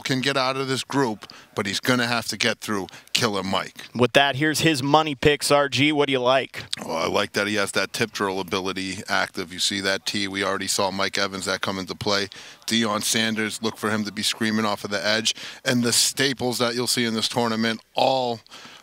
can get out of this group, but he's going to have to get through Killer Mike. With that, here's his money picks. RG, what do you like? Well, I like that he has that tip drill ability active. You see that T. We already saw Mike Evans that come into play. Deion Sanders, look for him to be screaming off of the edge. And the staples that you'll see in this tournament, all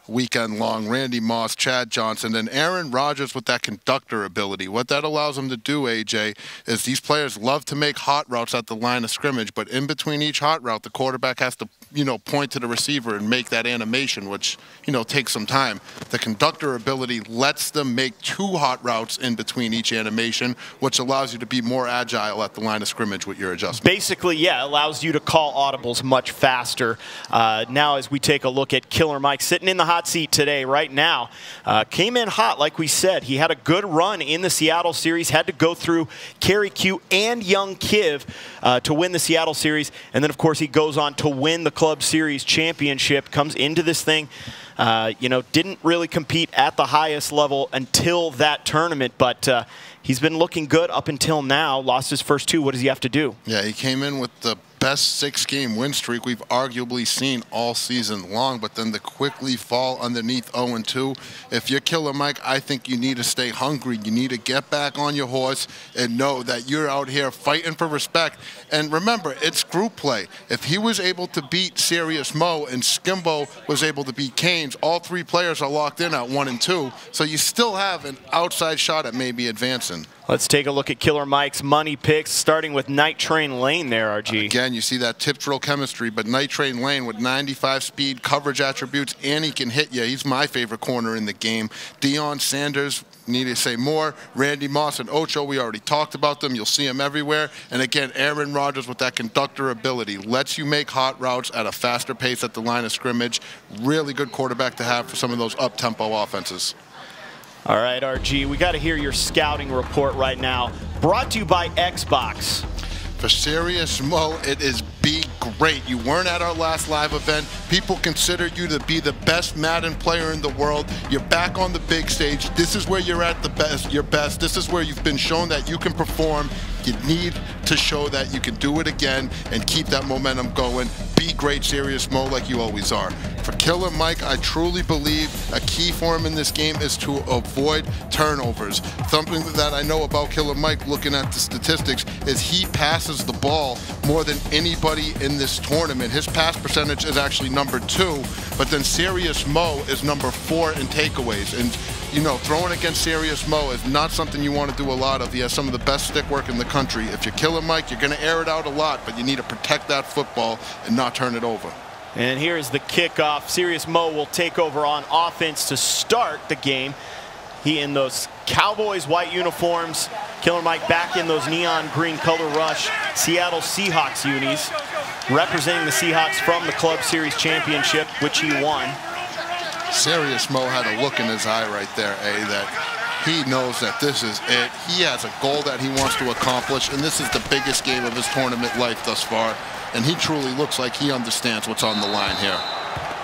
weekend long. Randy Moss, Chad Johnson, and Aaron Rodgers with that conductor ability. What that allows them to do, AJ, is these players love to make hot routes at the line of scrimmage, but in between each hot route, the quarterback has to, you know, point to the receiver and make that animation, which, you know, takes some time. The conductor ability lets them make two hot routes in between each animation, which allows you to be more agile at the line of scrimmage with your adjustment. Basically, yeah, allows you to call audibles much faster. Uh, now, as we take a look at Killer Mike sitting in the hot seat today, right now. Uh, came in hot, like we said. He had a good run in the Seattle series, had to go through Kerry Q and Young Kiv uh, to win the Seattle series. And then, of course, he goes on to win the Club Series championship, comes into this thing. Uh, you know, didn't really compete at the highest level until that tournament, but uh, he's been looking good up until now. Lost his first two. What does he have to do? Yeah, he came in with the best six game win streak we've arguably seen all season long, but then to quickly fall underneath 0 2. If you're Killer Mike, I think you need to stay hungry. You need to get back on your horse and know that you're out here fighting for respect. And remember, it's group play. If he was able to beat Serious Mo and Skimbo was able to beat Canes, all three players are locked in at 1 and 2. So you still have an outside shot at maybe advancing. Let's take a look at Killer Mike's money picks, starting with Night Train Lane there, RG. Again, you see that tip drill chemistry, but Night Train Lane with 95 speed, coverage attributes, and he can hit you. He's my favorite corner in the game. Deion Sanders, need to say more. Randy Moss and Ocho, we already talked about them. You'll see them everywhere. And again, Aaron Rodgers with that conductor ability lets you make hot routes at a faster pace at the line of scrimmage. Really good quarterback to have for some of those up-tempo offenses. All right, RG, we got to hear your scouting report right now. Brought to you by Xbox. For Serious Mo, it is be great. You weren't at our last live event. People consider you to be the best Madden player in the world. You're back on the big stage. This is where you're at the best, your best. This is where you've been shown that you can perform. You need to show that you can do it again and keep that momentum going. Be great, Serious Mo, like you always are. For Killer Mike, I truly believe a key for him in this game is to avoid turnovers. Something that I know about Killer Mike, looking at the statistics, is he passes the ball more than anybody in this tournament. His pass percentage is actually number two, but then Serious Mo is number four in takeaways. And you know, throwing against Serious Mo is not something you want to do a lot of. He has some of the best stick work in the country. If you're Killer Mike, you're going to air it out a lot, but you need to protect that football and not turn it over. And here is the kickoff. Serious Mo will take over on offense to start the game. He in those Cowboys white uniforms. Killer Mike back in those neon green color rush Seattle Seahawks unis. Representing the Seahawks from the Club Series Championship, which he won. Serious Mo had a look in his eye right there, A, that he knows that this is it. He has a goal that he wants to accomplish, and this is the biggest game of his tournament life thus far. And he truly looks like he understands what's on the line here.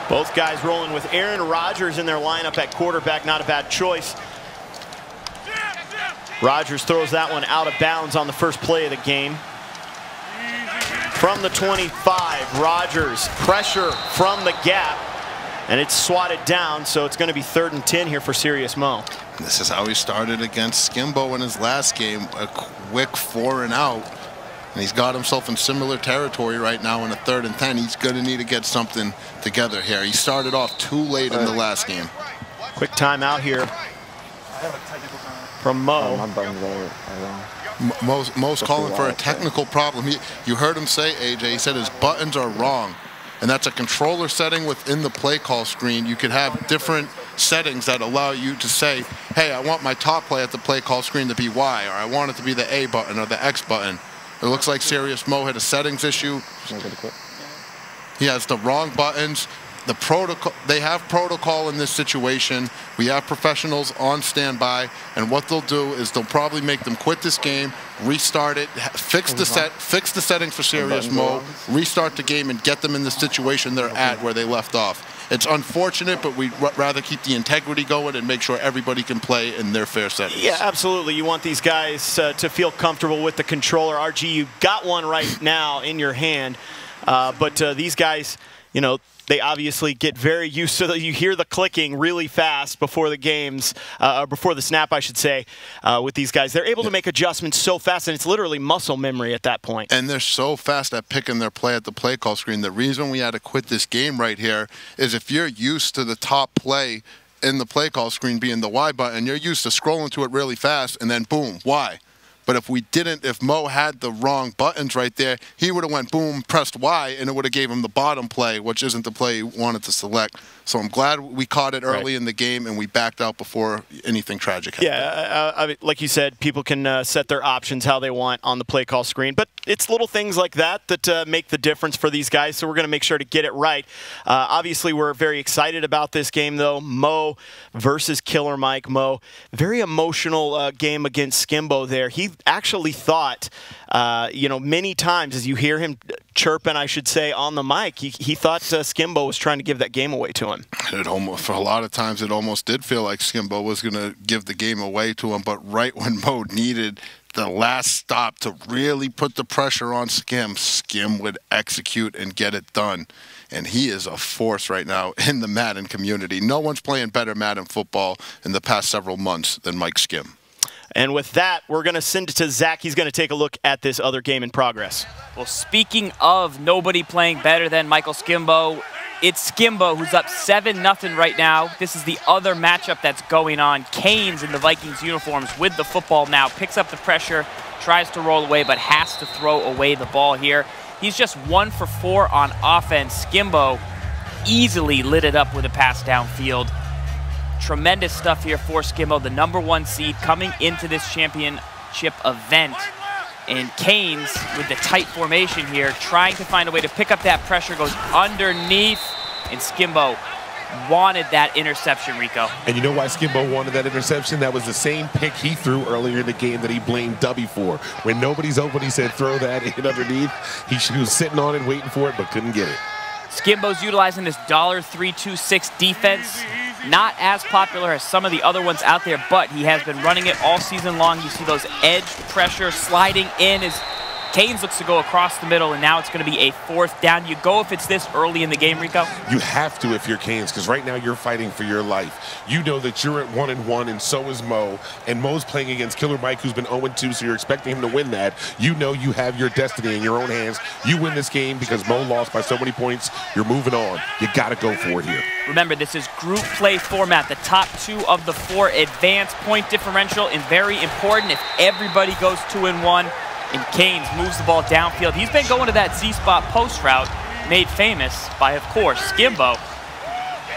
Both guys rolling with Aaron Rodgers in their lineup at quarterback. Not a bad choice. Rodgers throws that one out of bounds on the first play of the game. From the 25, Rodgers pressure from the gap. And it's swatted down, so it's going to be third and 10 here for Serious Mo. This is how he started against Skimbo in his last game, a quick four and out. And he's got himself in similar territory right now in a third and 10. He's going to need to get something together here. He started off too late in the last game. Quick timeout here from Mo. Mo's, Mo's calling for a technical problem. He, you heard him say, AJ, he said his buttons are wrong and that's a controller setting within the play call screen. You could have different settings that allow you to say, hey, I want my top play at the play call screen to be Y, or I want it to be the A button or the X button. It looks like Serious Mo had a settings issue. He has the wrong buttons the protocol they have protocol in this situation we have professionals on standby and what they'll do is they'll probably make them quit this game restart it fix the set fix the settings for serious mode restart the game and get them in the situation they're at where they left off it's unfortunate, but we'd rather keep the integrity going and make sure everybody can play in their fair settings. Yeah, absolutely. You want these guys uh, to feel comfortable with the controller. RG, you got one right now in your hand. Uh, but uh, these guys, you know, they obviously get very used to the, you hear the clicking really fast before the games, uh, before the snap, I should say, uh, with these guys. They're able to make adjustments so fast, and it's literally muscle memory at that point. And they're so fast at picking their play at the play call screen. The reason we had to quit this game right here is if you're used to the top play in the play call screen being the Y button, you're used to scrolling to it really fast, and then boom, Y. But if we didn't, if Mo had the wrong buttons right there, he would have went boom, pressed Y, and it would have gave him the bottom play, which isn't the play he wanted to select. So I'm glad we caught it early right. in the game and we backed out before anything tragic happened. Yeah, uh, I like you said, people can uh, set their options how they want on the play call screen, but it's little things like that that uh, make the difference for these guys. So we're going to make sure to get it right. Uh, obviously, we're very excited about this game, though. Mo versus Killer Mike. Mo, very emotional uh, game against Skimbo there. He actually thought, uh, you know, many times as you hear him chirping, I should say, on the mic, he, he thought uh, Skimbo was trying to give that game away to him. It almost, for a lot of times, it almost did feel like Skimbo was going to give the game away to him. But right when Mo needed the last stop to really put the pressure on Skim, Skim would execute and get it done. And he is a force right now in the Madden community. No one's playing better Madden football in the past several months than Mike Skim. And with that, we're going to send it to Zach. He's going to take a look at this other game in progress. Well, speaking of nobody playing better than Michael Skimbo, it's Skimbo who's up 7-0 right now. This is the other matchup that's going on. Canes in the Vikings uniforms with the football now. Picks up the pressure, tries to roll away, but has to throw away the ball here. He's just one for four on offense. Skimbo easily lit it up with a pass downfield. Tremendous stuff here for Skimbo, the number one seed coming into this championship event. And Canes, with the tight formation here, trying to find a way to pick up that pressure, goes underneath, and Skimbo wanted that interception, Rico. And you know why Skimbo wanted that interception? That was the same pick he threw earlier in the game that he blamed Dubby for. When nobody's open, he said throw that in underneath. He was sitting on it, waiting for it, but couldn't get it. Skimbo's utilizing this $3-2-6 defense not as popular as some of the other ones out there, but he has been running it all season long. You see those edge pressure sliding in as Canes looks to go across the middle, and now it's going to be a fourth down. You go if it's this early in the game, Rico? You have to if you're Canes, because right now you're fighting for your life. You know that you're at one and one, and so is Mo. And Mo's playing against Killer Mike, who's been 0 2, so you're expecting him to win that. You know you have your destiny in your own hands. You win this game because Mo lost by so many points. You're moving on. You got to go for it here. Remember, this is group play format. The top two of the four advance point differential, and very important if everybody goes two and one and Canes moves the ball downfield. He's been going to that Z-spot post route, made famous by, of course, Skimbo.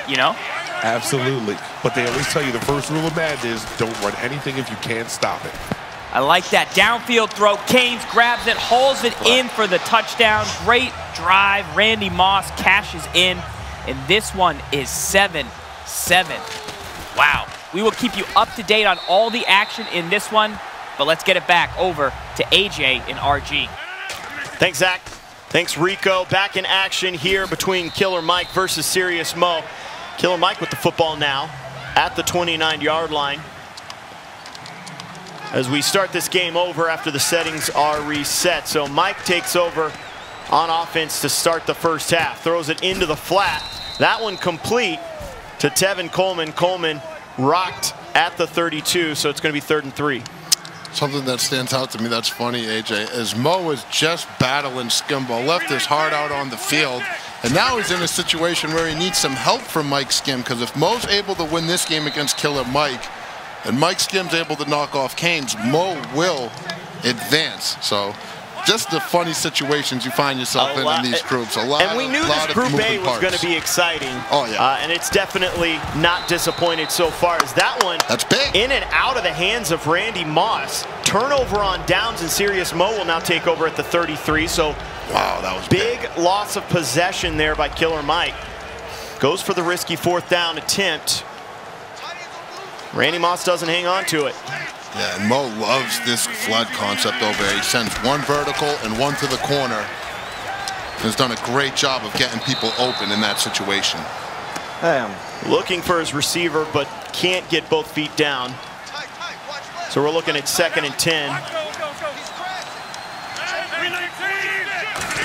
You know? Absolutely. But they always tell you the first rule of Madden is don't run anything if you can't stop it. I like that downfield throw. Canes grabs it, hauls it in for the touchdown. Great drive. Randy Moss cashes in. And this one is 7-7. Wow. We will keep you up to date on all the action in this one. But let's get it back over to AJ and RG. Thanks, Zach. Thanks, Rico. Back in action here between Killer Mike versus Serious Mo. Killer Mike with the football now at the 29-yard line. As we start this game over after the settings are reset. So Mike takes over on offense to start the first half. Throws it into the flat. That one complete to Tevin Coleman. Coleman rocked at the 32, so it's going to be third and three something that stands out to me that's funny, AJ, is Mo was just battling Skimbo, left his heart out on the field, and now he's in a situation where he needs some help from Mike Skim, because if Mo's able to win this game against Killer Mike, and Mike Skim's able to knock off Canes, Mo will advance. So just the funny situations you find yourself in in these groups. A lot. And we knew this Group A was going to be exciting. Oh yeah. Uh, and it's definitely not disappointed so far. As that one. That's big. In and out of the hands of Randy Moss. Turnover on downs, and Serious Mo will now take over at the 33. So. Wow, that was big. Big loss of possession there by Killer Mike. Goes for the risky fourth down attempt. Randy Moss doesn't hang on to it. Yeah, and Mo loves this flood concept over there. He sends one vertical and one to the corner. Has done a great job of getting people open in that situation. Um, looking for his receiver, but can't get both feet down. So we're looking at second and 10.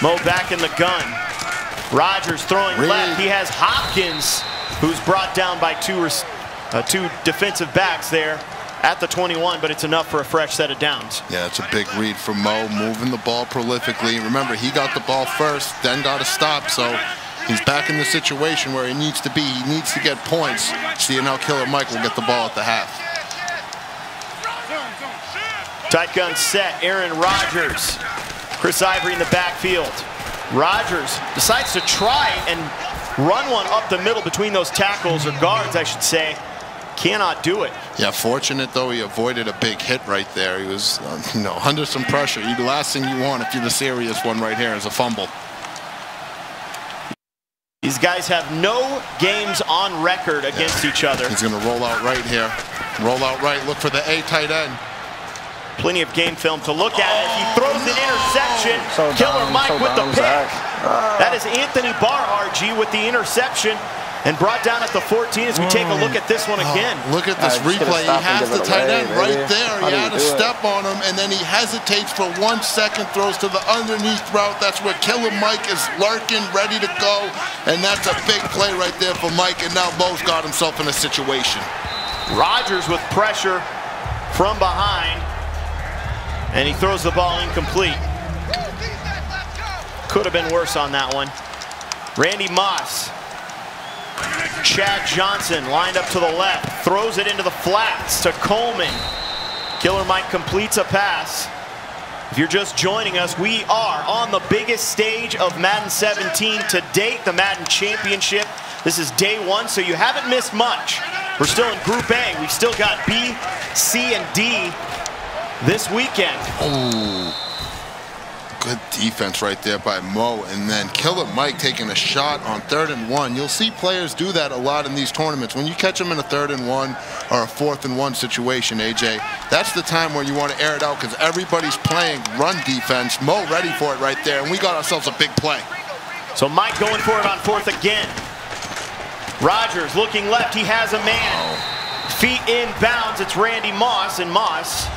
Mo back in the gun. Rodgers throwing Reed. left. He has Hopkins, who's brought down by two, res- uh, two defensive backs there at the 21, but it's enough for a fresh set of downs. Yeah, it's a big read for Mo, moving the ball prolifically. Remember, he got the ball first, then got a stop, so he's back in the situation where he needs to be. He needs to get points. See now Killer Mike will get the ball at the half. Tight gun set, Aaron Rodgers. Chris Ivory in the backfield. Rodgers decides to try and run one up the middle between those tackles, or guards, I should say. Cannot do it. Yeah, fortunate though, he avoided a big hit right there. He was, um, you know, under some pressure. The last thing you want if you're the serious one right here is a fumble. These guys have no games on record against each other. He's going to roll out right here. Roll out right. Look for the A tight end. Plenty of game film to look at as he throws an interception. So Killer dumb, Mike so with the pick. Zach. That is Anthony Barr, RG, with the interception and brought down at the 14 as we take a look at this one oh, again. Look at this uh, I replay. He has the tight away, end baby. right there. How He had a do it? step on him, and then he hesitates for one second, throws to the underneath route. That's where Killer Mike is lurking, ready to go, and that's a big play right there for Mike. And now Mo's got himself in a situation. Rodgers with pressure from behind, and he throws the ball incomplete. Could have been worse on that one. Randy Moss. Chad Johnson lined up to the left, throws it into the flats to Coleman. Killer Mike completes a pass. If you're just joining us, we are on the biggest stage of Madden 17 to date, the Madden Championship. This is day one, so you haven't missed much. We're still in Group A. We've still got B, C, and D this weekend. Oh, good defense right there by Mo. And then Killer Mike taking a shot on third and one. You'll see players do that a lot in these tournaments. When you catch them in a third and one or a fourth and one situation, AJ, that's the time where you want to air it out because everybody's playing run defense. Mo ready for it right there, and we got ourselves a big play. So Mike going for it on fourth again. Rodgers looking left. He has a man. Feet in bounds. It's Randy Moss, and Moss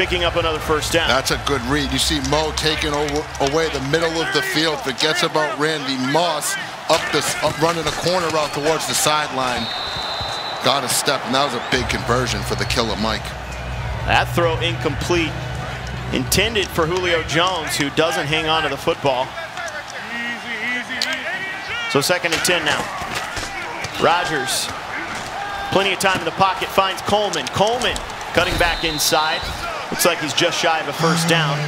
picking up another first down. That's a good read. You see Mo taking over, away the middle of the field, forgets about Randy Moss up this, up running a corner route towards the sideline. Got a step, and that was a big conversion for the killer Mike. That throw incomplete. Intended for Julio Jones, who doesn't hang on to the football. So second and 10 now. Rodgers, plenty of time in the pocket, finds Coleman. Coleman cutting back inside. Looks like he's just shy of a first down.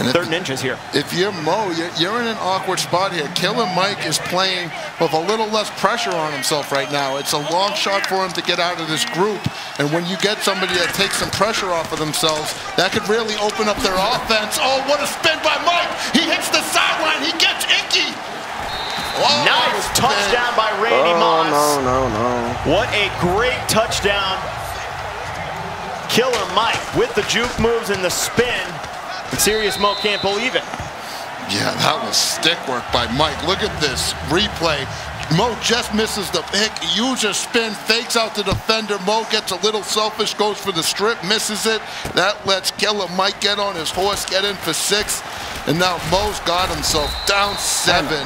And if, Third and inches here. if you're Mo, you're, you're in an awkward spot here. Killer Mike is playing with a little less pressure on himself right now. It's a long shot for him to get out of this group. And when you get somebody that takes some pressure off of themselves, that could really open up their offense. Oh, what a spin by Mike. He hits the sideline. He gets Icky. Oh, Nice touchdown by Randy Oh, Moss. no, no, no. What a great touchdown. Killer Mike with the juke moves and the spin. And Serious Mo can't believe it. Yeah, that was stick work by Mike. Look at this replay. Mo just misses the pick. User spin, fakes out the defender. Mo gets a little selfish, goes for the strip, misses it. That lets Killer Mike get on his horse, get in for six. And now Mo's got himself down seven.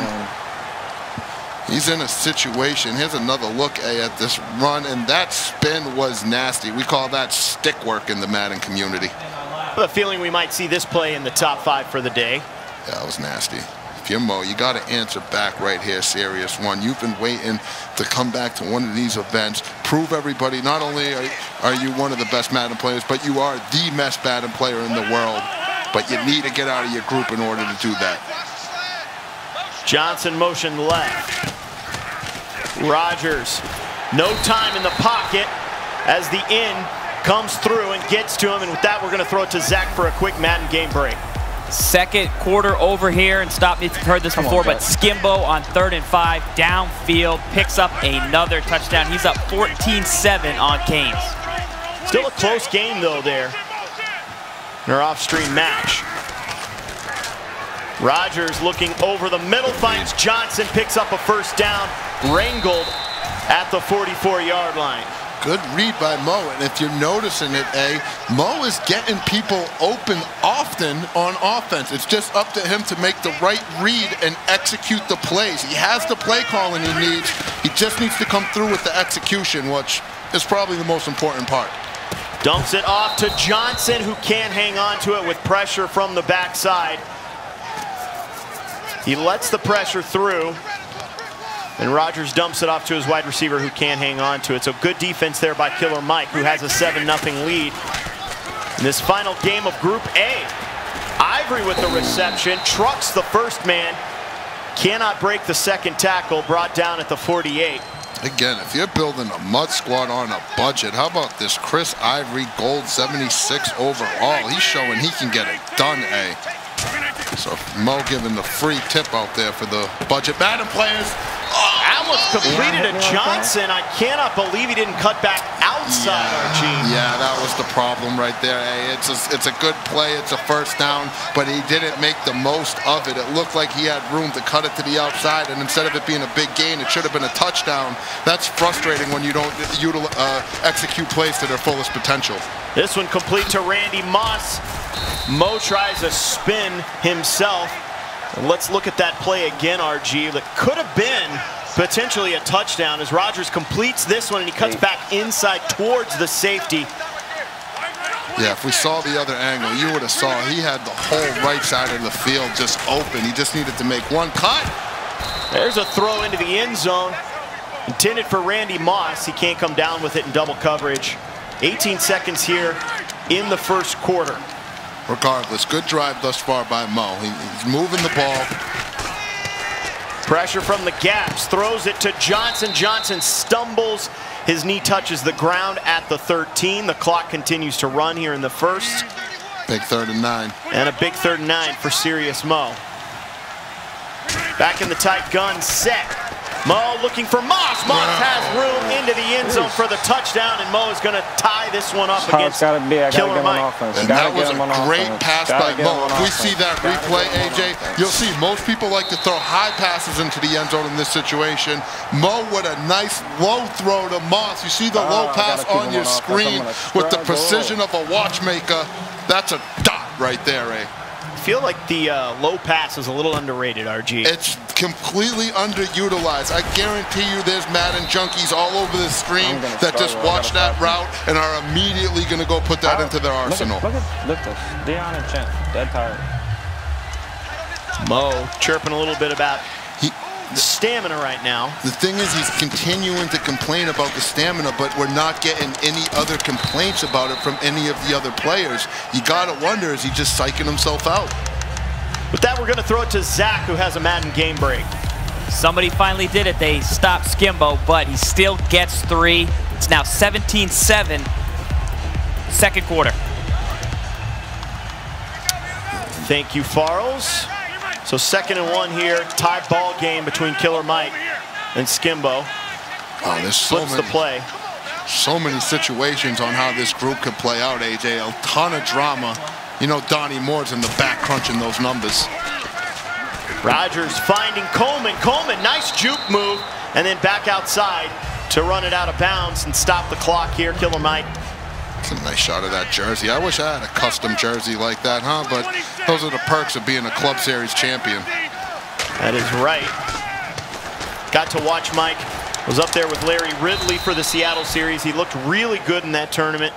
He's in a situation. Here's another look at this run, and that spin was nasty. We call that stick work in the Madden community. I have a feeling we might see this play in the top five for the day. Yeah, that was nasty. If you're Mo, you got to answer back right here, serious one. You've been waiting to come back to one of these events, prove everybody not only are, are you one of the best Madden players, but you are the best Madden player in the world. But you need to get out of your group in order to do that. Johnson motion left. Rodgers, no time in the pocket as the in comes through and gets to him. And with that, we're going to throw it to Zach for a quick Madden game break. Second quarter over here, and stop me if you've heard this before, but Skimbo on third and five, downfield, picks up another touchdown. He's up 14-7 on Canes. Still a close game, though, there in our off-stream match. Rodgers looking over the middle, finds Johnson, picks up a first down, wrangled at the 44-yard line. Good read by Mo. And if you're noticing it, A, Mo is getting people open often on offense. It's just up to him to make the right read and execute the plays. He has the play calling he needs. He just needs to come through with the execution, which is probably the most important part. Dumps it off to Johnson, who can't hang on to it with pressure from the backside. He lets the pressure through. And Rodgers dumps it off to his wide receiver who can't hang on to it. So good defense there by Killer Mike, who has a 7-0 lead. In this final game of Group A, Ivory with the reception, trucks the first man, cannot break the second tackle, brought down at the 48. Again, if you're building a MUT squad on a budget, how about this Chris Ivory Gold 76 overall? He's showing he can get it done, A. So Mo giving the free tip out there for the budget Madden players. Almost completed a Johnson. I cannot believe he didn't cut back outside, yeah, Yeah, that was the problem right there. Hey, it's a, it's a good play. It's a first down, but he didn't make the most of it. It looked like he had room to cut it to the outside, and instead of it being a big gain, it should have been a touchdown. That's frustrating when you don't uh, execute plays to their fullest potential. This one complete to Randy Moss. Mo tries a spin himself. Let's look at that play again, RG. That could have been potentially a touchdown as Rodgers completes this one and he cuts back inside towards the safety. Yeah, if we saw the other angle, you would have saw he had the whole right side of the field just open. He just needed to make one cut. There's a throw into the end zone. Intended for Randy Moss. He can't come down with it in double coverage. 18 seconds here in the first quarter. Regardless, good drive thus far by Mo. He's moving the ball. Pressure from the gaps, throws it to Johnson. Johnson stumbles. His knee touches the ground at the 13. The clock continues to run here in the first. Big third and nine. And a big third and nine for Serious Mo. Back in the tight gun, set. Mo looking for Moss. Moss has room into the end zone for the touchdown, and Mo is going to tie this one up against gotta be. I Killer Mike. And that was a great pass by Mo. If we see that replay, AJ, you'll see most people like to throw high passes into the end zone in this situation. Mo with a nice low throw to Moss. You see the low ah, pass on your screen with the precision of a watchmaker. That's a dot right there, eh? Feel like the uh, low pass is a little underrated, RG. It's completely underutilized. I guarantee you there's Madden junkies all over the screen that just watch that route and are immediately going to go put that into their arsenal. Look at, look at this. Dion and Chen, dead tired. Mo chirping a little bit about he, stamina right now. The thing is, he's continuing to complain about the stamina, but we're not getting any other complaints about it from any of the other players. You gotta wonder, is he just psyching himself out? With that, we're gonna throw it to Zach, who has a Madden game break. Somebody finally did it. They stopped Skimbo, but he still gets three. It's now 17-7, second quarter. Thank you, Farles. So second and one here, tie ball game between Killer Mike and Skimbo. Wow, there's so Flips many, the play. So many situations on how this group could play out, AJ. A ton of drama. You know Donnie Moore's in the back crunching those numbers. Rodgers finding Coleman. Coleman, nice juke move. And then back outside to run it out of bounds and stop the clock here. Killer Mike it's a nice shot of that jersey. I wish I had a custom jersey like that, huh? But those are the perks of being a Club Series champion. That is right. Got to watch Mike. Was up there with Larry Ridley for the Seattle Series. He looked really good in that tournament.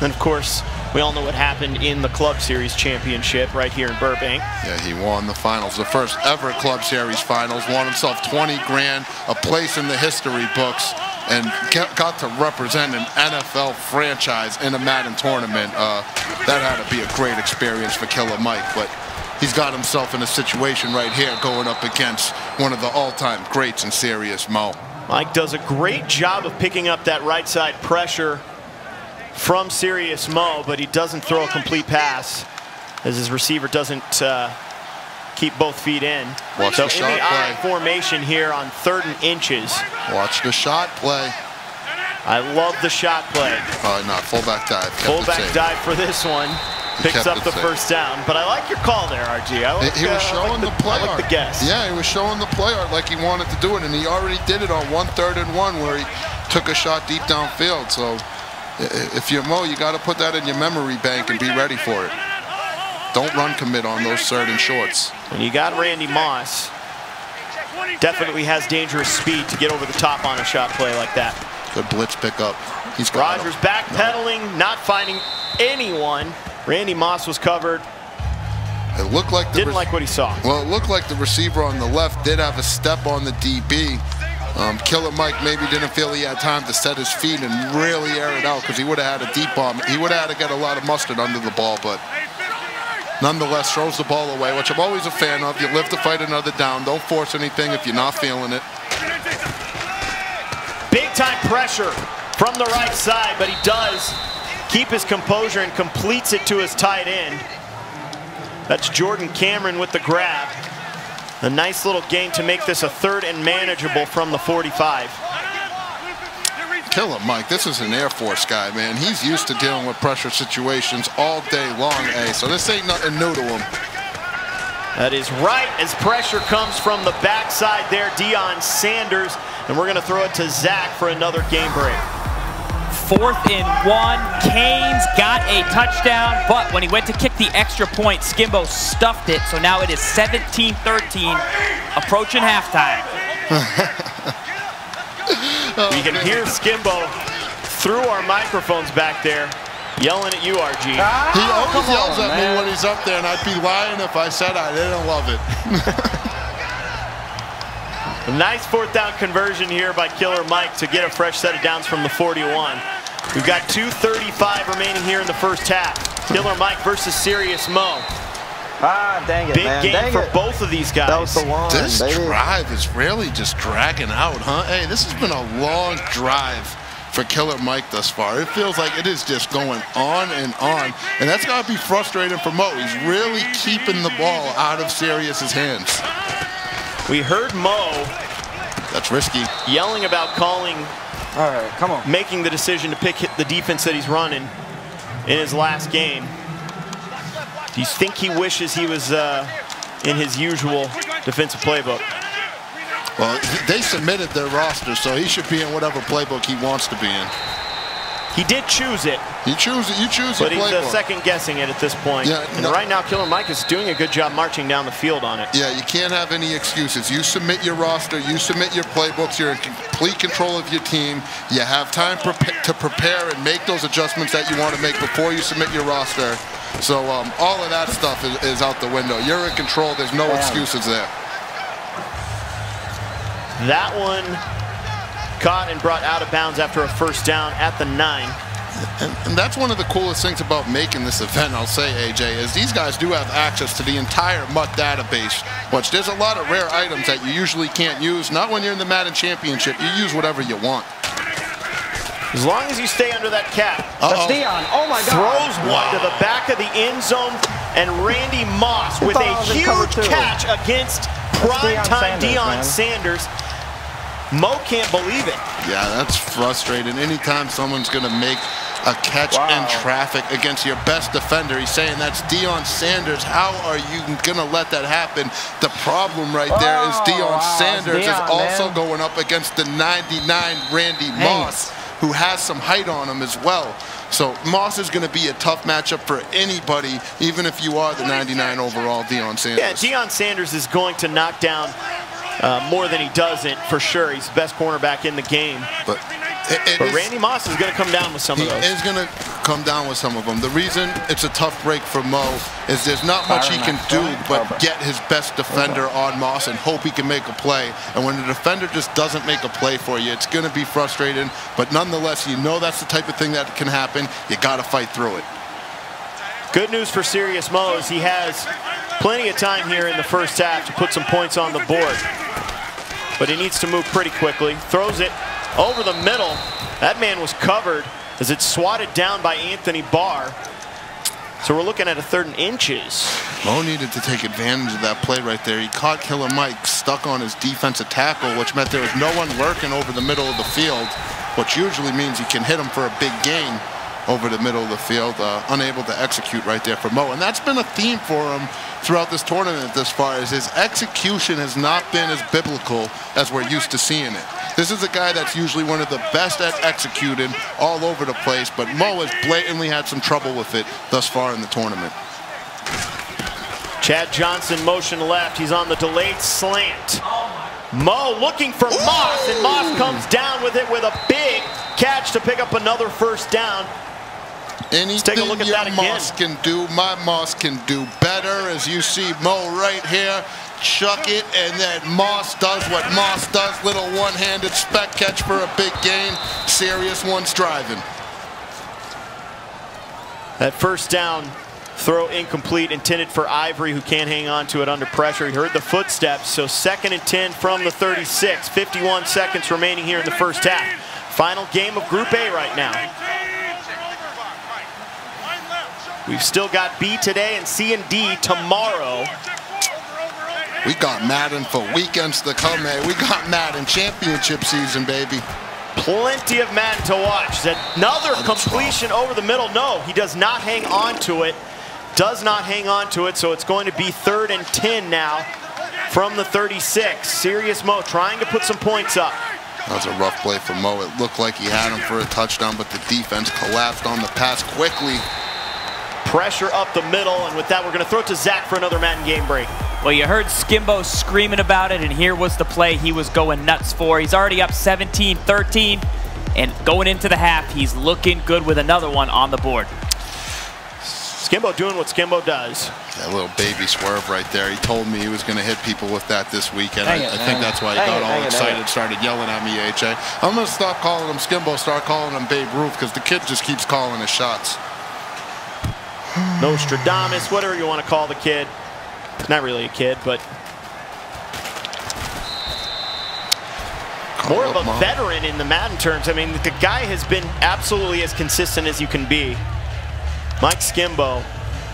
And of course, we all know what happened in the Club Series championship right here in Burbank. Yeah, he won the finals, the first ever Club Series finals, won himself 20 grand, a place in the history books and got to represent an NFL franchise in a Madden tournament. Uh, that had to be a great experience for Killer Mike, but he's got himself in a situation right here going up against one of the all-time greats in Serious Mo. Mike does a great job of picking up that right side pressure from Serious Mo, but he doesn't throw a complete pass as his receiver doesn't uh, keep both feet in. Watch so the shot play. Formation here on third and inches. Watch the shot play. I love the shot play. Uh, not fullback dive. Fullback dive for this one. picks up the safe. first down. But I like your call there, RG. I like, He was uh, showing like the, play like art. the guess. Yeah, he was showing the play art like he wanted to do it, and he already did it on one third and one where he took a shot deep downfield. So if you're Mo, you got to put that in your memory bank and be ready for it. Don't run commit on those third and shorts. And you got Randy Moss. Definitely has dangerous speed to get over the top on a shot play like that. Good blitz pickup. He's got Rodgers backpedaling, not finding anyone. Randy Moss was covered. It looked like the Didn't like what he saw. Well, it looked like the receiver on the left did have a step on the DB. Um, Killer Mike maybe didn't feel he had time to set his feet and really air it out because he would have had a deep bomb. He would have had to get a lot of mustard under the ball, but nonetheless throws the ball away, which I'm always a fan of. You live to fight another down. Don't force anything if you're not feeling it. Big time pressure from the right side, but he does keep his composure and completes it to his tight end. That's Jordan Cameron with the grab. A nice little gain to make this a third and manageable from the 45. Killer Mike, this is an Air Force guy, man. He's used to dealing with pressure situations all day long, A. So this ain't nothing new to him. That is right as pressure comes from the backside there, Deion Sanders. And we're going to throw it to Zach for another game break. Fourth and one. Canes got a touchdown, but when he went to kick the extra point, Skimbo stuffed it. So now it is 17-13, approaching halftime. We can hear Skimbo through our microphones back there yelling at you, RG. Ah, he Oh, always yells on, at me when he's up there, and I'd be lying if I said I didn't love it. Nice fourth down conversion here by Killer Mike to get a fresh set of downs from the 41. We've got 2.35 remaining here in the first half. Killer Mike versus Serious Mo. Ah, dang it, Big man. game dang for it. both of these guys. That was the one, This baby. drive is really just dragging out, huh? Hey, this has been a long drive for Killer Mike thus far. It feels like it is just going on and on, and that's got to be frustrating for Mo. He's really keeping the ball out of Serious's hands. We heard Mo That's risky. yelling about calling, All right, come on. making the decision to pick the defense that he's running in his last game. Do you think he wishes he was uh, in his usual defensive playbook? Well, they submitted their roster, so he should be in whatever playbook he wants to be in. He did choose it, You choose it. You choose but your he's uh, second guessing it at this point. Yeah, and no- right now, Killer Mike is doing a good job marching down the field on it. Yeah, you can't have any excuses. You submit your roster, you submit your playbooks, you're in complete control of your team. You have time to prepare and make those adjustments that you want to make before you submit your roster. So um, all of that stuff is, is out the window. You're in control. There's no Damn. excuses there. That one caught and brought out of bounds after a first down at the nine. And, and that's one of the coolest things about making this event, I'll say, AJ, is these guys do have access to the entire MUT database, which there's a lot of rare items that you usually can't use. Not when you're in the Madden Championship. You use whatever you want. As long as you stay under that cap. That's Uh-oh. Deion. Oh my God. Throws one Wow. to the back of the end zone, and Randy Moss with a a I was huge two. catch against prime Deion time Sanders, Deion. Sanders. Mo can't believe it. Yeah, that's frustrating. Anytime someone's going to make a catch Wow. in traffic against your best defender, he's saying that's Deion Sanders. How are you going to let that happen? The problem right there is Oh, Deion wow, Sanders it's is also man. going up against the 99 Randy Moss, who has some height on him as well. So Moss is going to be a tough matchup for anybody, even if you are the 99 overall Deion Sanders. Yeah, Deion Sanders is going to knock down uh, more than he doesn't for sure. He's the best cornerback in the game. but it, it But is- Randy Moss is going to come down with some of those. He is going to come down with some of them. The reason it's a tough break for Mo is there's not much he can do but get his best defender on Moss and hope he can make a play. And when the defender just doesn't make a play for you, it's going to be frustrating. But nonetheless, you know that's the type of thing that can happen. You got to fight through it. Good news for Serious Mo is he has plenty of time here in the first half to put some points on the board. But he needs to move pretty quickly. Throws it over the middle. That man was covered as it's swatted down by Anthony Barr. So we're looking at a third and inches. Mo needed to take advantage of that play right there. He caught Killer Mike stuck on his defensive tackle, which meant there was no one lurking over the middle of the field, which usually means you can hit him for a big gain. over the middle of the field, uh, unable to execute right there for Mo. And that's been a theme for him throughout this tournament this far as his execution has not been as biblical as we're used to seeing it. This is a guy that's usually one of the best at executing all over the place, but Mo has blatantly had some trouble with it thus far in the tournament. Chad Johnson motion left. He's on the delayed slant. Mo looking for Moss, and Moss comes down with it with a big catch to pick up another first down. Anything take a look at your that again. Moss can do, my Moss can do better. As you see Mo right here, chuck it, and then Moss does what Moss does. Little one-handed spec catch for a big gain. Serious one's driving. That first down throw incomplete, intended for Ivory, who can't hang on to it under pressure. He heard the footsteps, so second and 10 from the 36. 51 seconds remaining here in the first half. Final game of Group A right now. We've still got B today and C and D tomorrow. We got Madden for weekends to come, man. We got Madden championship season, baby. Plenty of Madden to watch. Another completion over the middle. No, he does not hang on to it. Does not hang on to it, so it's going to be third and 10 now from the 36. Serious Mo trying to put some points up. That was a rough play for Mo. It looked like he had him for a touchdown, but the defense collapsed on the pass quickly. Pressure up the middle, and with that, we're going to throw it to Zach for another Madden game break. Well, you heard Skimbo screaming about it, and here was the play he was going nuts for. He's already up 17-13, and going into the half, he's looking good with another one on the board. Skimbo doing what Skimbo does. That little baby swerve right there. He told me he was going to hit people with that this weekend. I, it, I think that's why he got it, all dang it, dang excited, it. started yelling at me, AJ. I'm going to stop calling him Skimbo, start calling him Babe Ruth, because the kid just keeps calling his shots. Nostradamus, whatever you want to call the kid. Not really a kid, but more of a veteran in the Madden terms. I mean, the guy has been absolutely as consistent as you can be. Mike Skimbo,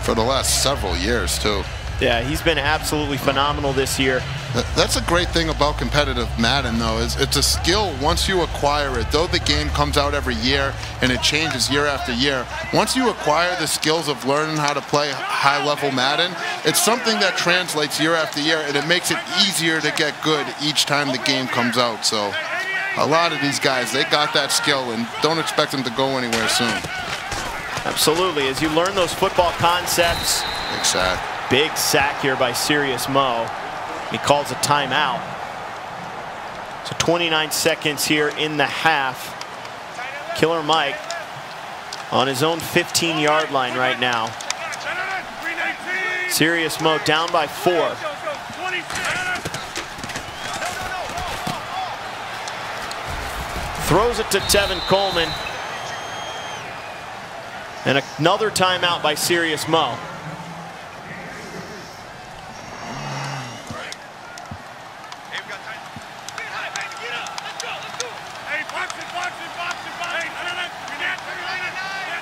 For the last several years, too. Yeah, he's been absolutely phenomenal this year. That's a great thing about competitive Madden, though, is it's a skill once you acquire it. Though the game comes out every year and it changes year after year, once you acquire the skills of learning how to play high-level Madden, it's something that translates year after year, and it makes it easier to get good each time the game comes out. So a lot of these guys, they got that skill, and don't expect them to go anywhere soon. Absolutely. As you learn those football concepts, sack. Big sack here by Serious Mo. He calls a timeout. So 29 seconds here in the half. Killer Mike on his own 15-yard line right now. Serious Mo down by four. Throws it to Tevin Coleman. And another timeout by Serious Mo.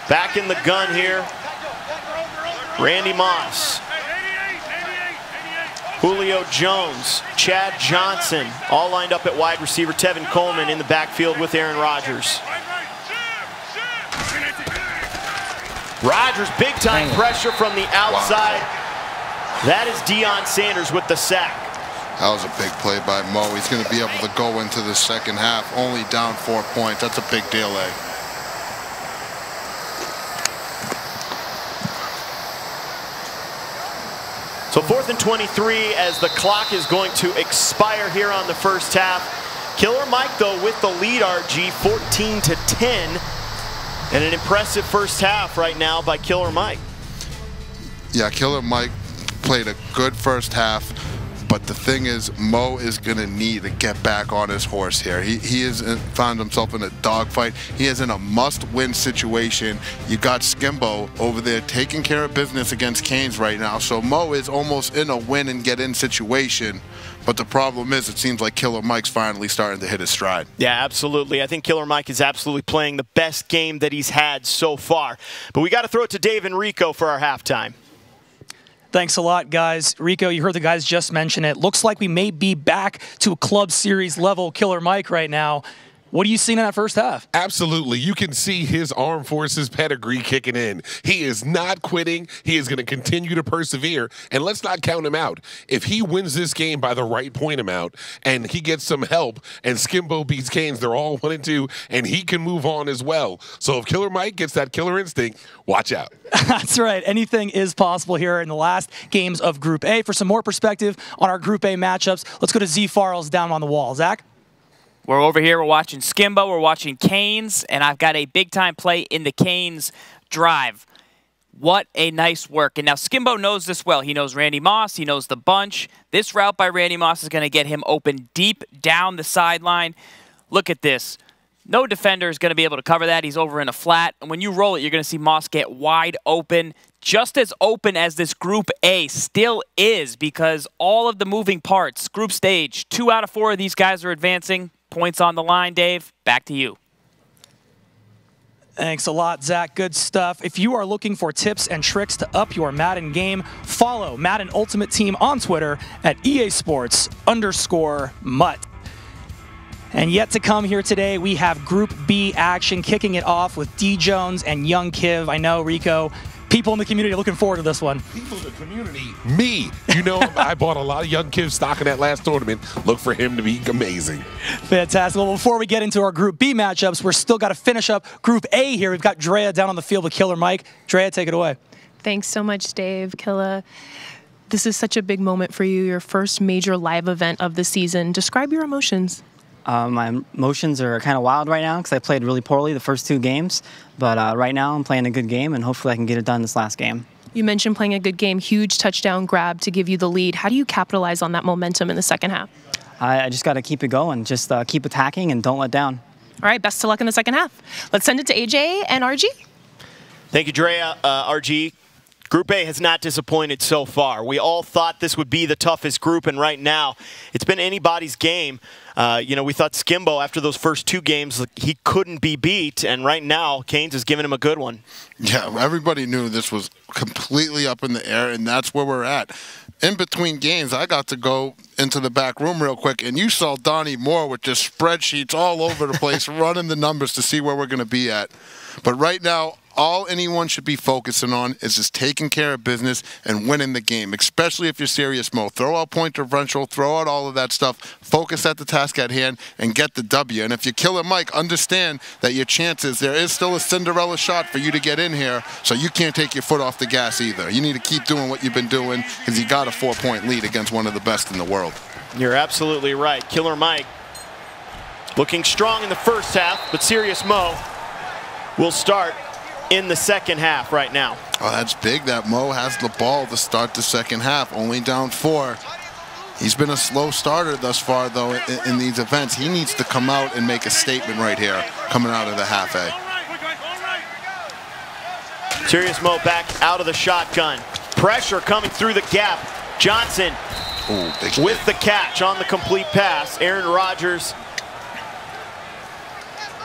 Back in the gun here, Randy Moss. Julio Jones, Chad Johnson, all lined up at wide receiver. Tevin Coleman in the backfield with Aaron Rodgers. Rodgers, big time pressure from the outside. That is Deion Sanders with the sack. That was a big play by Mo. He's going to be able to go into the second half only down four points. That's a big deal, eh? So fourth and 23 as the clock is going to expire here on the first half. Killer Mike, though, with the lead, RG, 14 to 10. And an impressive first half right now by Killer Mike. Yeah, Killer Mike played a good first half, but the thing is, Mo is going to need to get back on his horse here. He, he has uh, found himself in a dogfight. He is in a must-win situation. You got Skimbo over there taking care of business against Canes right now, so Mo is almost in a win and get in situation. But the problem is, it seems like Killer Mike's finally starting to hit his stride. Yeah, absolutely. I think Killer Mike is absolutely playing the best game that he's had so far. But we got to throw it to Dave and Rico for our halftime. Thanks a lot, guys. Rico, you heard the guys just mention it. Looks like we may be back to a Club Series level Killer Mike right now. What are you seeing in that first half? Absolutely. You can see his armed forces pedigree kicking in. He is not quitting. He is going to continue to persevere. And let's not count him out. If he wins this game by the right point amount and he gets some help and Skimbo beats Canes, they're all one and two, and he can move on as well. So if Killer Mike gets that killer instinct, watch out. That's right. Anything is possible here in the last games of Group A. For some more perspective on our Group A matchups, let's go to Z Farrell's down on the wall. Zach? We're over here. We're watching Skimbo. We're watching Canes, and I've got a big time play in the Canes drive. What a nice work. And now Skimbo knows this well. He knows Randy Moss. He knows the bunch. This route by Randy Moss is going to get him open deep down the sideline. Look at this. No defender is going to be able to cover that. He's over in a flat. And when you roll it, you're going to see Moss get wide open, just as open as this Group A still is because all of the moving parts, group stage, two out of four of these guys are advancing. Points on the line, Dave. Back to you. Thanks a lot, Zach. Good stuff. If you are looking for tips and tricks to up your Madden game, follow Madden Ultimate Team on Twitter at EA Sports underscore MUT. And yet to come here today, we have Group B action kicking it off with D Jones and Young Kiv. I know, Rico, people in the community are looking forward to this one. People in the community, me. You know, I bought a lot of Young Kiv's stock in that last tournament. Look for him to be amazing. Fantastic. Well, before we get into our Group B matchups, we're still got to finish up Group A here. We've got Drea down on the field with Killer Mike. Drea, take it away. Thanks so much, Dave. Killa. This is such a big moment for you, your first major live event of the season. Describe your emotions. Uh, my emotions are kind of wild right now because I played really poorly the first two games. But uh, right now, I'm playing a good game, and hopefully, I can get it done this last game. You mentioned playing a good game, huge touchdown grab to give you the lead. How do you capitalize on that momentum in the second half? I, I just got to keep it going, just uh, keep attacking, and don't let down. All right, best of luck in the second half. Let's send it to AJ and RG. Thank you, Drea. Uh, RG, Group A has not disappointed so far. We all thought this would be the toughest group, and right now, it's been anybody's game. Uh, you know, we thought Skimbo after those first two games he couldn't be beat, and right now Canes is giving him a good one. Yeah, everybody knew this was completely up in the air, and that's where we're at. In between games, I got to go into the back room real quick, and you saw Donnie Moore with just spreadsheets all over the place, running the numbers to see where we're going to be at. But right now, all anyone should be focusing on is just taking care of business and winning the game, especially if you're serious Mo. Throw out point differential, throw out all of that stuff, focus at the task at hand, and get the W. And if you Killer Mike, understand that your chances, there is still a Cinderella shot for you to get in here, so you can't take your foot off the gas either. You need to keep doing what you've been doing because you got a four point lead against one of the best in the world. You're absolutely right. Killer Mike looking strong in the first half, but Serious Mo will start in the second half right now. Oh, that's big that Mo has the ball to start the second half, only down four. He's been a slow starter thus far, though, in, in these events. He needs to come out and make a statement right here, coming out of the half A. Serious Mo back out of the shotgun. Pressure coming through the gap. Johnson Ooh, with the catch on the complete pass. Aaron Rodgers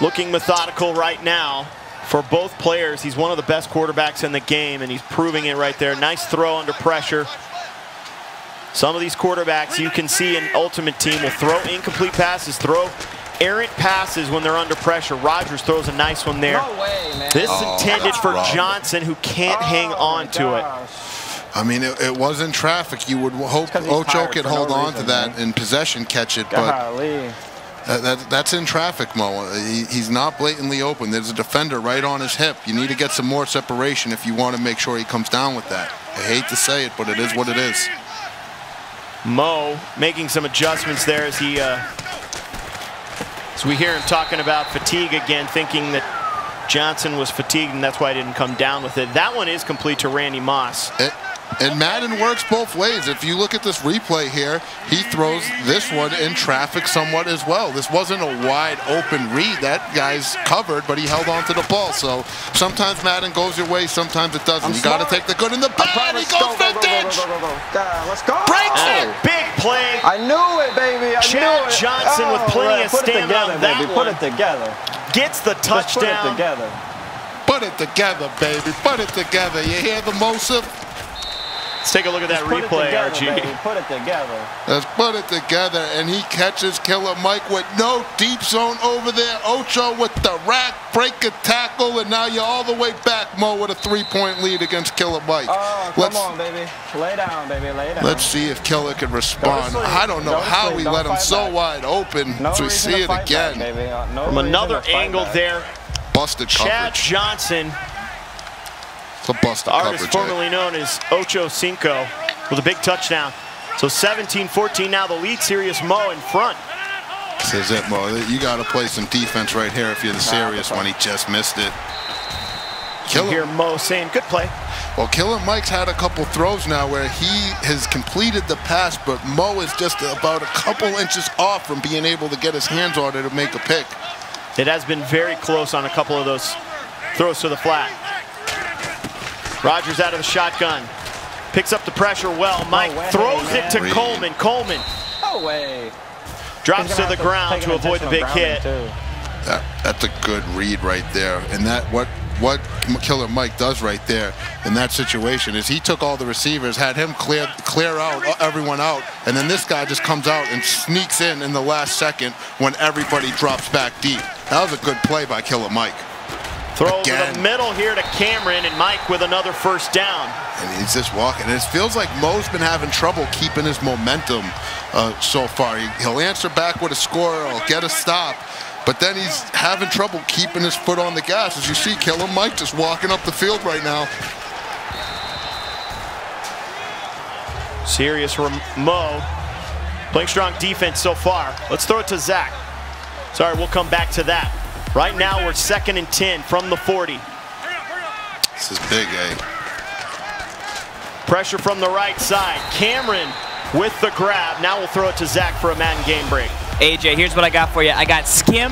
looking methodical right now for both players. He's one of the best quarterbacks in the game, and he's proving it right there. Nice throw under pressure. Some of these quarterbacks you can see in Ultimate Team will throw incomplete passes, throw errant passes when they're under pressure. Rodgers throws a nice one there. No way, man. This is Oh, intended for Robert. Johnson, who can't Oh, hang on to it. I mean, it, it was in traffic. You would hope Ocho could for no hold on reason, to that man. in possession, catch it, but Golly. That, that, that's in traffic, Mo. He, he's not blatantly open. There's a defender right on his hip. You need to get some more separation if you want to make sure he comes down with that. I hate to say it, but it is what it is. Mo making some adjustments there as he, uh, as we hear him talking about fatigue again, thinking that Johnson was fatigued and that's why he didn't come down with it. That one is complete to Randy Moss. It, and Madden works both ways. If you look at this replay here, he throws this one in traffic somewhat as well. This wasn't a wide open read. That guy's covered, but he held on to the ball. So sometimes Madden goes your way, sometimes it doesn't. I'm you got to take the good and the bad. Promise, He goes go, go, go, go, vintage. go, go, go, go. God, let's go. Breaks Oh. it! Big play! I knew it, baby. I Chad knew it. Johnson with Oh, plenty right. of Put it together, on that baby. one. Put it together. Gets the Just put it touchdown. together. Put it together, baby. Put it together. You hear the Mosif? Let's take a look at that Put it replay, together, RG. baby. Put it together. Let's put it together, and he catches Killer Mike with no deep zone over there. Ocho with the rack, break a tackle, and now you're all the way back, Mo, with a three-point lead against Killer Mike. Oh, come let's, on, baby. Lay down, baby. Lay down. let's see if Killer can respond. sleep. I don't know Don't how sleep. he Don't let him fight so back. wide open. no so we see to it again. Back, baby. Uh, No From another angle back. there, Busted Chad coverage. Johnson, It's a busted artist coverage. eh? formerly known as Ocho Cinco, with a big touchdown. So 17-14 now, the lead serious Mo in front. This is it, Mo. You got to play some defense right here if you're the serious one. He just missed it. You Killer hear Mo saying, good play. Well, Killer Mike's had a couple throws now where he has completed the pass, but Mo is just about a couple inches off from being able to get his hands on it and make a pick. It has been very close on a couple of those throws to the flat. Rodgers out of the shotgun. Picks up the pressure well. Mike way, throws it to Reed. Coleman. Coleman No way. drops to gonna the ground to avoid the big hit. That, that's a good read right there. And that what what Killer Mike does right there in that situation is he took all the receivers, had him clear clear out uh, everyone out, and then this guy just comes out and sneaks in in the last second when everybody drops back deep. That was a good play by Killer Mike. Throw over the middle here to Cameron and Mike with another first down. And he's just walking. And it feels like Mo's been having trouble keeping his momentum uh, so far. He, he'll answer back with a score or he'll get a stop. But then he's having trouble keeping his foot on the gas. As you see, Killer Mike just walking up the field right now. Serious from Mo. Playing strong defense so far. Let's throw it to Zach. Sorry, we'll come back to that. Right now, we're second and 10 from the 40. This is big, eh? Pressure from the right side. Cameron with the grab. Now we'll throw it to Zach for a Madden game break. AJ, here's what I got for you. I got Skim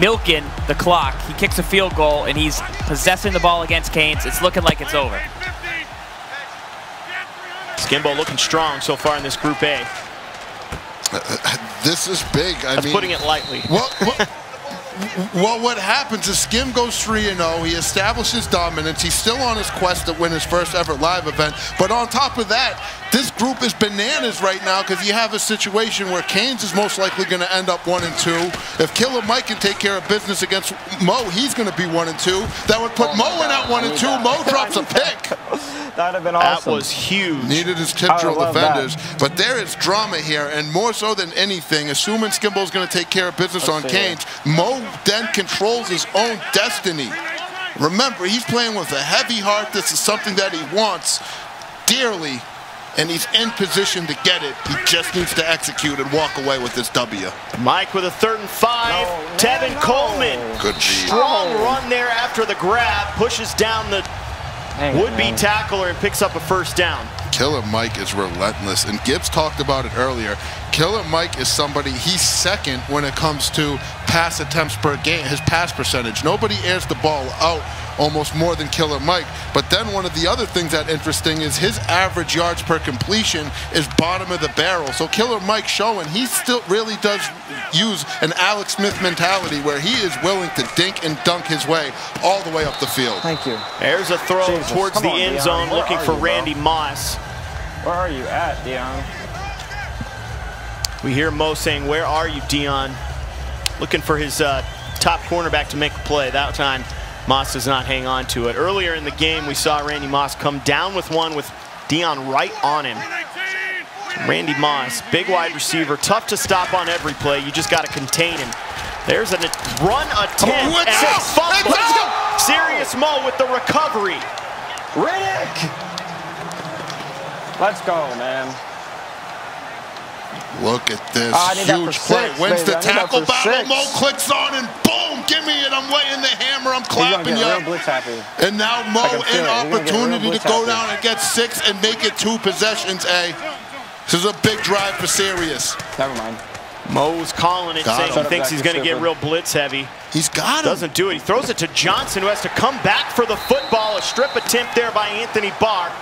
milking the clock. He kicks a field goal, and he's possessing the ball against Canes. It's looking like it's over. Skimbo looking strong so far in this Group A. This is big. I That's mean, putting it lightly. Well, well, well, what happens is Skim goes 3 0. He establishes dominance. He's still on his quest to win his first ever live event. But on top of that, this group is bananas right now because you have a situation where Canes is most likely going to end up 1 and 2. If Killer Mike can take care of business against Mo, he's going to be 1 and 2. That would put Oh, Mo in at 1 and 2. Mo drops a pick. That'd have been That was huge. Needed his I titular love that. defenders. But there is drama here, and more so than anything, assuming Skimbo's going to take care of business on Let's see Canes, Mo then controls his own destiny. Remember, he's playing with a heavy heart. This is something that he wants dearly, and he's in position to get it. He just needs to execute and walk away with this W. Mike with a third and five. No, Tevin no. Coleman. Good read. Strong run there after the grab. Pushes down the Hang on, would-be man. tackler and picks up a first down. Killer Mike is relentless, and Gibbs talked about it earlier. Killer Mike is somebody, he's second when it comes to pass attempts per game, his pass percentage. Nobody airs the ball out almost more than Killer Mike. But then one of the other things that interesting is his average yards per completion is bottom of the barrel. So Killer Mike showing he still really does use an Alex Smith mentality where he is willing to dink and dunk his way all the way up the field. Thank you. There's a throw Jesus, towards come the on, end Deion. zone Where looking for you, bro? Randy Moss. Where are you at, Deion? We hear Mo saying, where are you, Deion? Looking for his uh, top cornerback to make a play. That time, Moss does not hang on to it. Earlier in the game, we saw Randy Moss come down with one with Deion right on him. Randy Moss, big wide receiver, tough to stop on every play. You just got to contain him. There's a run attempt Oh, it's and a fumble. Let's. Serious Mo with the recovery. Riddick! Let's go, man. Look at this Oh, I need that for huge play. six, Wins baby. the I need that tackle battle. six. Mo clicks on and boom, give me it. I'm laying the hammer. I'm clapping you. blitz. And now Mo I an it. He's gonna get real opportunity to go happy. down and get six and make it two possessions, A. This is a big drive for Serious. Never mind. Mo's calling it, Got saying him. he thinks he's going to get real blitz heavy. He's got him. Doesn't do it. He throws it to Johnson, who has to come back for the football. A strip attempt there by Anthony Barr.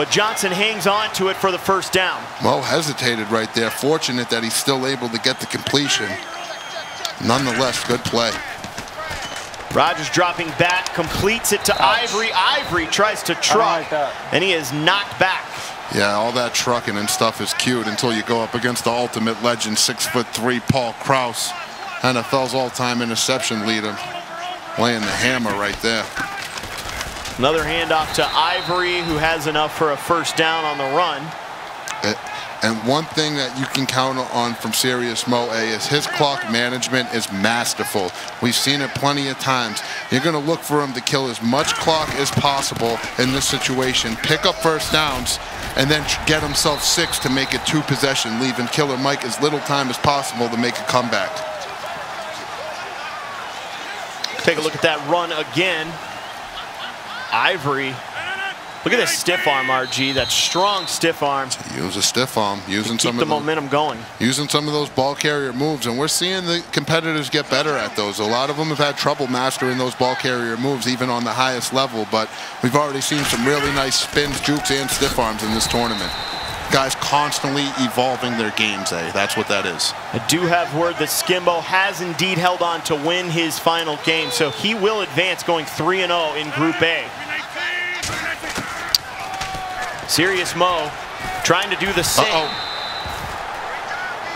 But Johnson hangs on to it for the first down. Mo hesitated right there. Fortunate that he's still able to get the completion. Nonetheless, good play. Rodgers dropping back, completes it to Ivory. Ivory tries to truck, like and he is knocked back. Yeah, all that trucking and stuff is cute until you go up against the ultimate legend, six foot three, Paul Krause, NFL's all-time interception leader, laying the hammer right there. Another handoff to Ivory, who has enough for a first down on the run. And one thing that you can count on from Serious Mo is his clock management is masterful. We've seen it plenty of times. You're going to look for him to kill as much clock as possible in this situation, pick up first downs, and then get himself six to make it two possession, leaving Killer Mike as little time as possible to make a comeback. Take a look at that run again. Ivory. Look at this stiff arm, RG. That strong stiff arm. Use a stiff arm, using Keep some the of the momentum going. using some of those ball carrier moves, and we're seeing the competitors get better at those. A lot of them have had trouble mastering those ball carrier moves, even on the highest level, but we've already seen some really nice spins, jukes, and stiff arms in this tournament. Guys constantly evolving their games, eh? That's what that is. I do have word that Skimbo has indeed held on to win his final game, so he will advance going 3-0 in Group A. Serious Mo trying to do the same.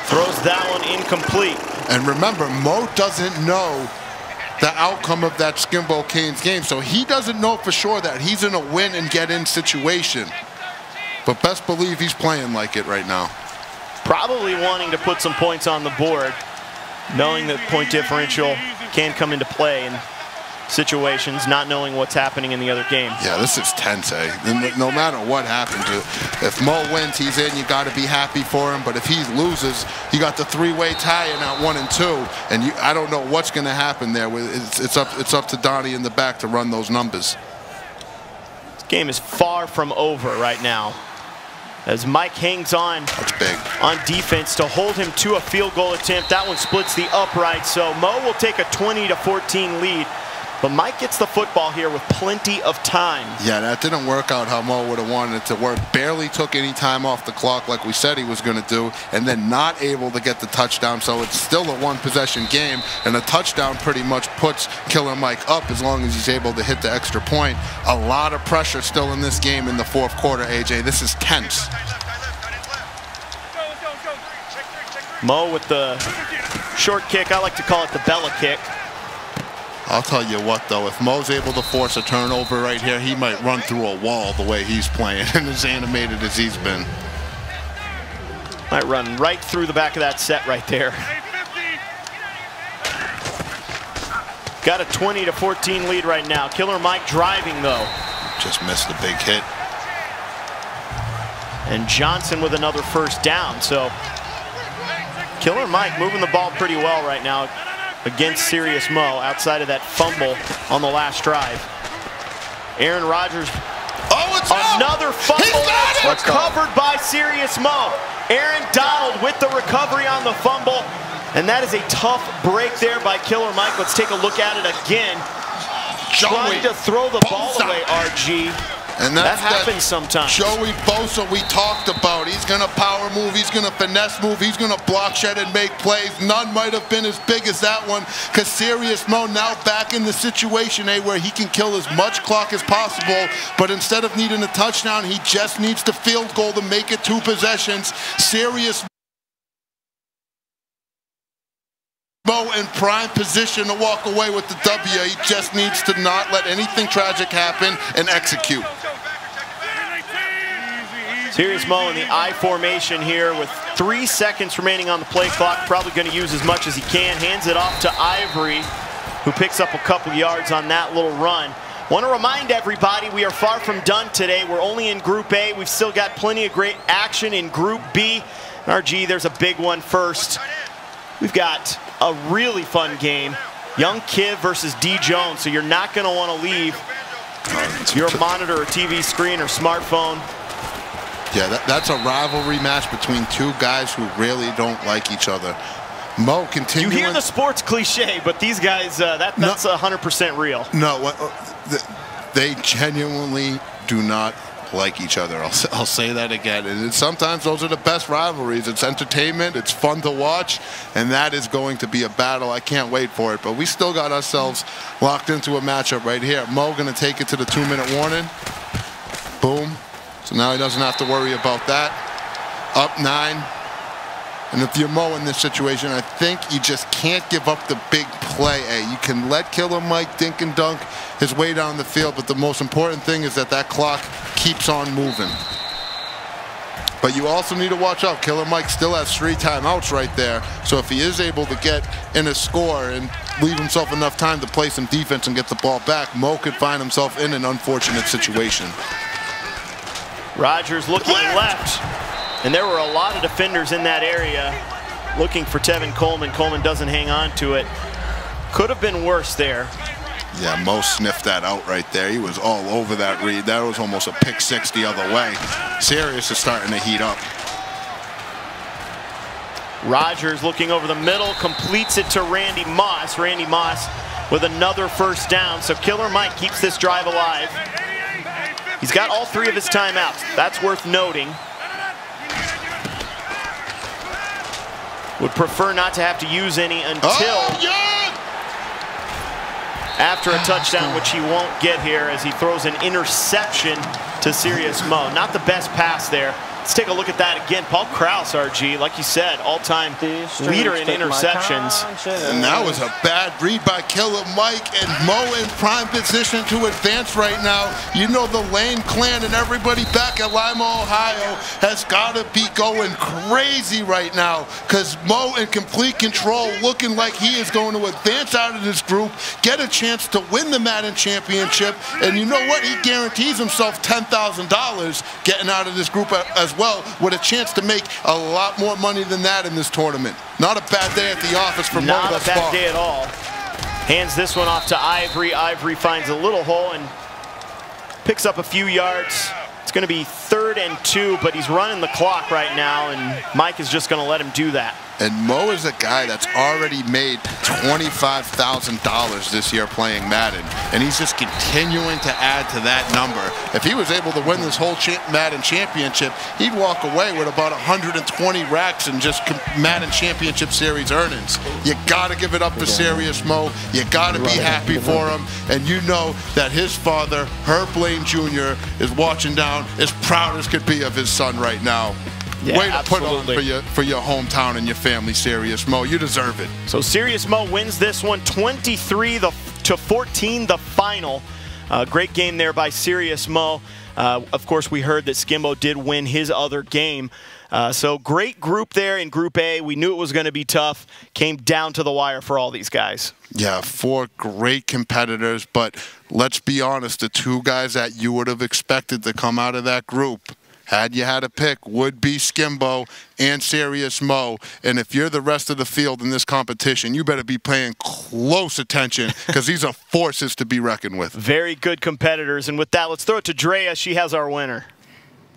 Throws that one incomplete. And remember, Mo doesn't know the outcome of that Skimbo Canes game, so he doesn't know for sure that he's in a win and get in situation. But best believe he's playing like it right now. Probably wanting to put some points on the board, knowing that point differential can come into play in situations, not knowing what's happening in the other game. Yeah, this is tense, eh? No- matter what happens, if Mo wins, he's in. You got to be happy for him. But if he loses, you got the three-way tie in at one and two, and you, I don't know what's going to happen there. It's, it's up, it's up to Donnie in the back to run those numbers. This game is far from over right now. As Mike hangs on That's big. on defense to hold him to a field goal attempt. That one splits the upright, so Mo will take a 20 to 14 lead. But Mike gets the football here with plenty of time. Yeah, that didn't work out how Mo would have wanted it to work. Barely took any time off the clock like we said he was going to do, and then not able to get the touchdown. So it's still a one possession game, and a touchdown pretty much puts Killer Mike up as long as he's able to hit the extra point. A lot of pressure still in this game in the fourth quarter, AJ. This is tense. Mo with the short kick. I like to call it the Bella kick. I'll tell you what, though, if Mo's able to force a turnover right here, he might run through a wall the way he's playing and as animated as he's been. Might run right through the back of that set right there. Got a 20 to 14 lead right now. Killer Mike driving though. Just missed a big hit. And Johnson with another first down. So Killer Mike moving the ball pretty well right now against Serious Mo outside of that fumble on the last drive. Aaron Rodgers, Oh, it's out! another fumble He's got it! that's recovered by Serious Mo. Aaron Donald with the recovery on the fumble. And that is a tough break there by Killer Mike. Let's take a look at it again. Trying to throw the ball away, RG. And That that's happens sometimes. Joey Bosa we talked about. He's going to power move. He's going to finesse move. He's going to block shed and make plays. None might have been as big as that one because Serious Mo now back in the situation eh, where he can kill as much clock as possible. But instead of needing a touchdown, he just needs the field goal to make it two possessions. Serious Mo in prime position to walk away with the W. He just needs to not let anything tragic happen and execute. Serious Mo in the I formation here with three seconds remaining on the play clock. Probably going to use as much as he can. Hands it off to Ivory, who picks up a couple yards on that little run. Want to remind everybody we are far from done today. We're only in Group A. We've still got plenty of great action in Group B. RG, there's a big one first. We've got a really fun game. Young Kiv versus D Jones. So you're not going to want to leave your monitor or TV screen or smartphone Yeah, that, that's a rivalry match between two guys who really don't like each other. Mo continues You continuing. hear the sports cliche, but these guys, uh, that, that's 100% real. no, what, uh, they genuinely do not like each other. I'll, I'll say that again. And sometimes those are the best rivalries. It's entertainment, it's fun to watch, and that is going to be a battle. I can't wait for it. But we still got ourselves locked into a matchup right here. Mo going to take it to the two-minute warning. Boom. So now he doesn't have to worry about that. Up nine. And if you're Mo in this situation, I think you just can't give up the big play. A, you can let Killer Mike dink and dunk his way down the field, but the most important thing is that that clock keeps on moving. But you also need to watch out. Killer Mike still has three timeouts right there. So if he is able to get in a score and leave himself enough time to play some defense and get the ball back, Mo could find himself in an unfortunate situation. Rodgers looking left. And there were a lot of defenders in that area looking for Tevin Coleman. Coleman doesn't hang on to it. Could have been worse there. Yeah, Mo sniffed that out right there. He was all over that read. That was almost a pick six the other way. Serious is starting to heat up. Rodgers looking over the middle, completes it to Randy Moss. Randy Moss with another first down. So Killer Mike keeps this drive alive. He's got all three of his timeouts. That's worth noting. Would prefer not to have to use any until Oh, yeah! after a touchdown, which he won't get here as he throws an interception to Serious Mo. Not the best pass there. Let's take a look at that again. Paul Krause, RG, like you said, all-time leader in interceptions. And that was a bad read by Killer Mike and Mo in prime position to advance right now. You know the Lane clan and everybody back at Lima, Ohio has got to be going crazy right now because Mo in complete control looking like he is going to advance out of this group, get a chance to win the Madden Championship, and you know what? He guarantees himself $10,000 getting out of this group a- as well with a chance to make a lot more money than that in this tournament. Not a bad day at the office for Mo Not a bad far. day at all. Hands this one off to Ivory. Ivory finds a little hole and picks up a few yards. It's going to be third and two, but he's running the clock right now, and Mike is just going to let him do that. And Mo is a guy that's already made $25,000 this year playing Madden. And he's just continuing to add to that number. If he was able to win this whole Madden championship, he'd walk away with about 120 racks in just Madden championship series earnings. You got to give it up for Serious Mo. You got to be happy for him. And you know that his father, Herb Lane Jr., is watching down as proud as could be of his son right now. Yeah, Way to put on for your for your hometown and your family, Serious Mo. You deserve it. So Serious Mo wins this one 23 the, to 14, the final. Uh, great game there by Serious Mo. Uh, of course, we heard that Skimbo did win his other game. Uh, so great group there in Group A. We knew it was going to be tough. Came down to the wire for all these guys. Yeah, four great competitors, but let's be honest, the two guys that you would have expected to come out of that group, had you had a pick, would be Skimbo and Serious Mo. And if you're the rest of the field in this competition, you better be paying close attention because these are forces to be reckoned with. Very good competitors. And with that, let's throw it to Drea. She has our winner.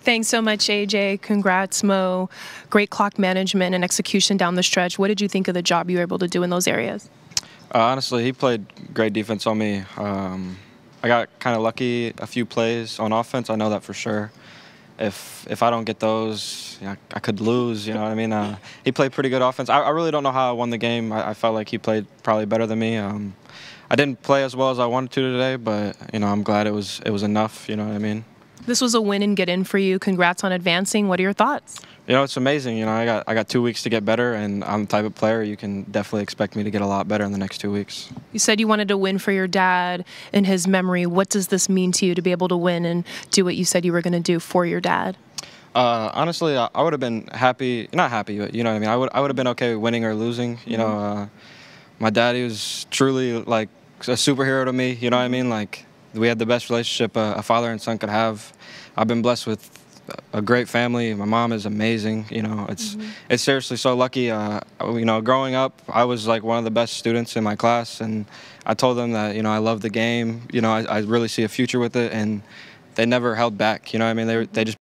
Thanks so much, AJ. Congrats, Mo. Great clock management and execution down the stretch. What did you think of the job you were able to do in those areas? Uh, honestly, he played great defense on me. Um, I got kind of lucky a few plays on offense. I know that for sure. If if I don't get those, know, I could lose. You know what I mean? Uh, he played pretty good offense. I, I really don't know how I won the game. I, I felt like he played probably better than me. Um, I didn't play as well as I wanted to today, but you know I'm glad it was it was enough. You know what I mean? This was a win and get in for you. Congrats on advancing. What are your thoughts? You know, it's amazing. You know, I got I got two weeks to get better, and I'm the type of player you can definitely expect me to get a lot better in the next two weeks. You said you wanted to win for your dad in his memory. What does this mean to you to be able to win and do what you said you were going to do for your dad? Uh, honestly, I, I would have been happy, not happy, but you know what I mean. I would I would have been okay winning or losing. You know, uh, my daddy was truly like a superhero to me. You know what I mean? Like we had the best relationship a, a father and son could have. I've been blessed with a great family. My mom is amazing. You know, it's it's seriously so lucky. Uh, you know, growing up, I was like one of the best students in my class, and I told them that you know I love the game. You know, I, I really see a future with it, and they never held back. You know, I mean, they they just